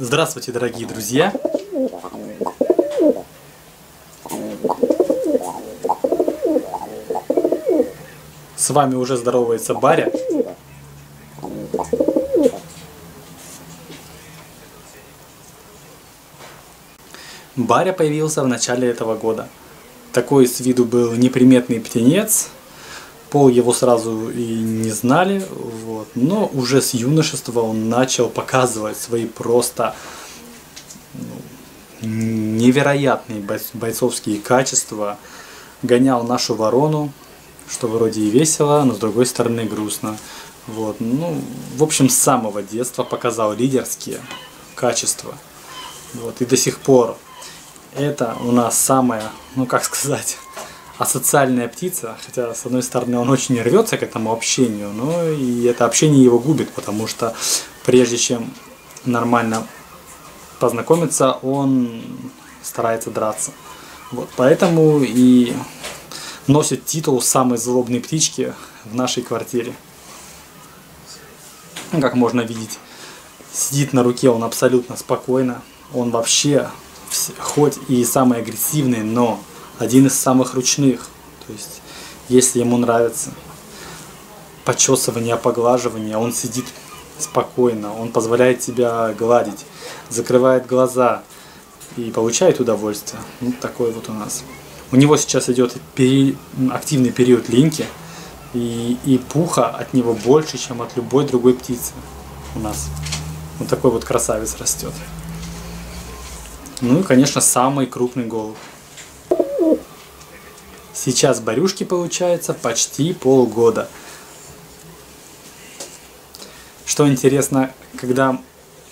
Здравствуйте, дорогие друзья! С вами уже здоровается Баря. Баря появился в начале этого года. Такой с виду был неприметный птенец, пол его сразу и не знали, вот. но уже с юношества он начал показывать свои просто ну, невероятные бойцовские качества, гонял нашу ворону, что вроде и весело, но с другой стороны грустно. Вот. Ну, в общем, с самого детства показал лидерские качества. Вот. И до сих пор это у нас самая, ну как сказать, асоциальная птица, хотя с одной стороны он очень рвется к этому общению, но и это общение его губит, потому что прежде чем нормально познакомиться, он старается драться. Вот, поэтому и носит титул самой злобной птички в нашей квартире. Как можно видеть, сидит на руке он абсолютно спокойно. Он вообще, хоть и самый агрессивный, но один из самых ручных. То есть, если ему нравится почесывание, поглаживание, он сидит спокойно, он позволяет тебя гладить, закрывает глаза и получает удовольствие. Ну, такой вот у нас. У него сейчас идет пери... активный период линьки, и, и пуха от него больше, чем от любой другой птицы у нас. Вот такой вот красавец растет. Ну и, конечно, самый крупный голубь. Сейчас Барюшки получается почти полгода. Что интересно, когда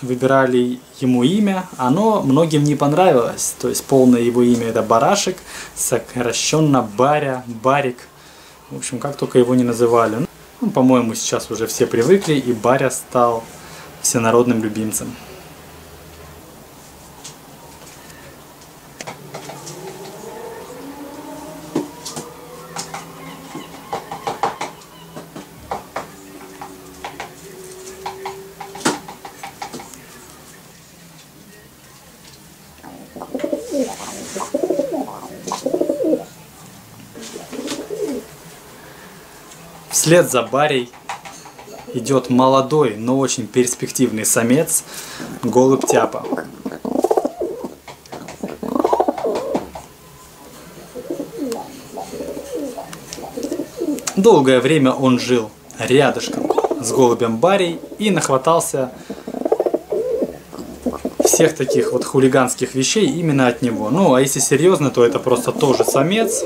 выбирали ему имя, оно многим не понравилось. То есть полное его имя это Барашек, сокращенно Баря, Барик. В общем, как только его не называли. Ну, по-моему, сейчас уже все привыкли, и Баря стал всенародным любимцем. Вслед за Барей идет молодой, но очень перспективный самец голубь тяпа. Долгое время он жил рядышком с голубем Барей и нахватался всех таких вот хулиганских вещей именно от него. Ну, а если серьезно, то это просто тоже самец,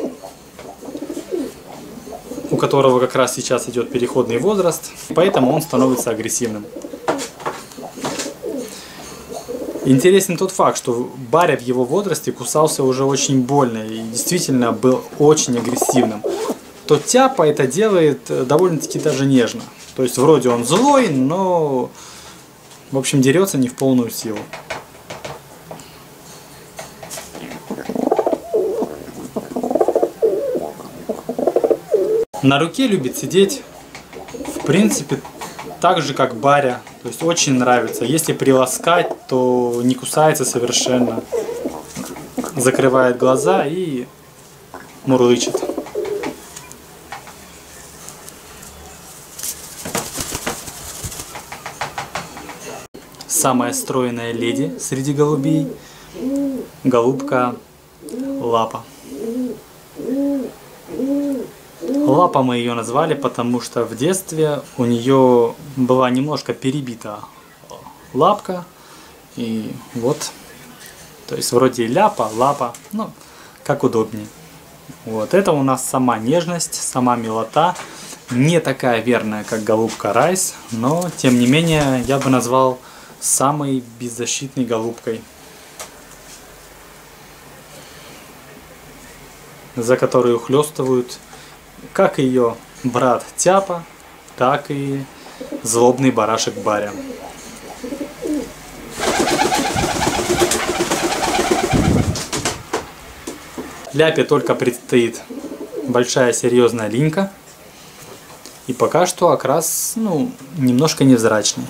которого как раз сейчас идет переходный возраст, поэтому он становится агрессивным. Интересен тот факт, что Баря в его возрасте кусался уже очень больно и действительно был очень агрессивным. То Тяпа это делает э, довольно-таки даже нежно. То есть вроде он злой, но в общем дерется не в полную силу. На руке любит сидеть, в принципе, так же, как Баря. То есть очень нравится. Если приласкать, то не кусается совершенно. Закрывает глаза и мурлычет. Самая стройная леди среди голубей. Голубка Лапа. Лапа мы ее назвали, потому что в детстве у нее была немножко перебита лапка. И вот, то есть вроде ляпа, лапа, ну, как удобнее. Вот, это у нас сама нежность, сама милота. Не такая верная, как голубка Райс, но, тем не менее, я бы назвал самой беззащитной голубкой. За которую хлестывают как ее брат Тяпа, так и злобный барашек Баря. Ляпе только предстоит большая серьезная линька. И пока что окрас, ну, немножко невзрачный.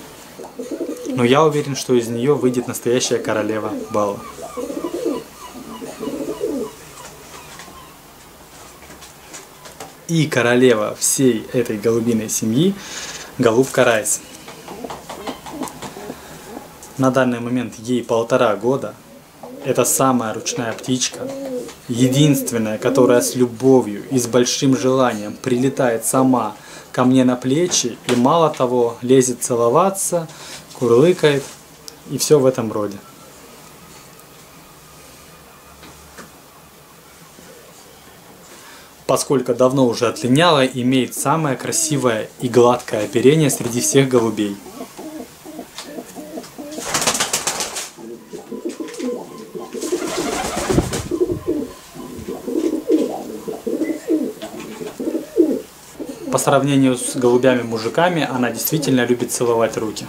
но я уверен, что из нее выйдет настоящая королева бала. И королева всей этой голубиной семьи – голубка Райс. На данный момент ей полтора года. Это самая ручная птичка, единственная, которая с любовью и с большим желанием прилетает сама ко мне на плечи и мало того лезет целоваться, курлыкает и все в этом роде. Поскольку давно уже отлиняла, имеет самое красивое и гладкое оперение среди всех голубей. По сравнению с голубями-мужиками, она действительно любит целовать руки.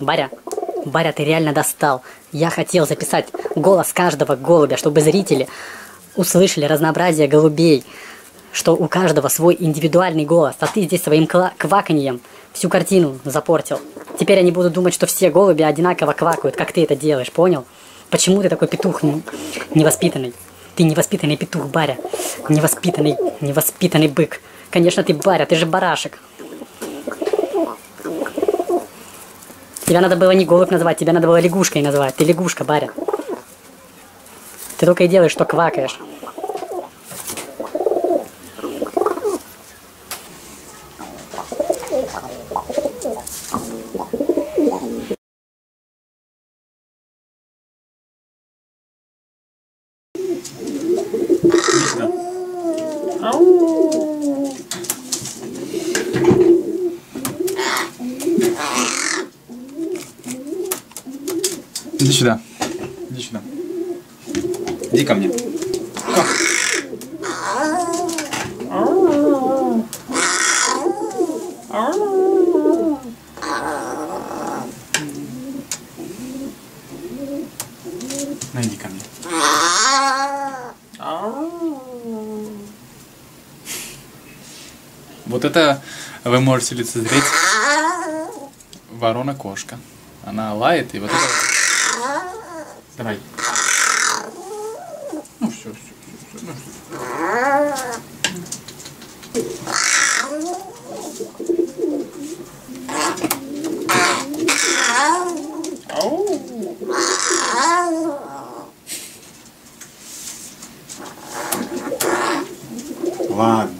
Баря, Баря, ты реально достал. Я хотел записать голос каждого голубя, чтобы зрители услышали разнообразие голубей, что у каждого свой индивидуальный голос, а ты здесь своим кваканьем всю картину запортил. Теперь они будут думать, что все голуби одинаково квакают, как ты это делаешь, понял? Почему ты такой петух невоспитанный? Ты невоспитанный петух, Баря. Невоспитанный, невоспитанный бык. Конечно, ты Баря, ты же барашек. Тебя надо было не голубь назвать, тебя надо было лягушкой назвать. Ты лягушка, Баря. Ты только и делаешь, что квакаешь. Иди сюда. Иди сюда. Иди ко мне. Иди ко мне. Вот это вы можете лицезреть ворона-кошка. Она лает, и вот это... Давай. Ну все, все, все, все. Ну, все. Ладно.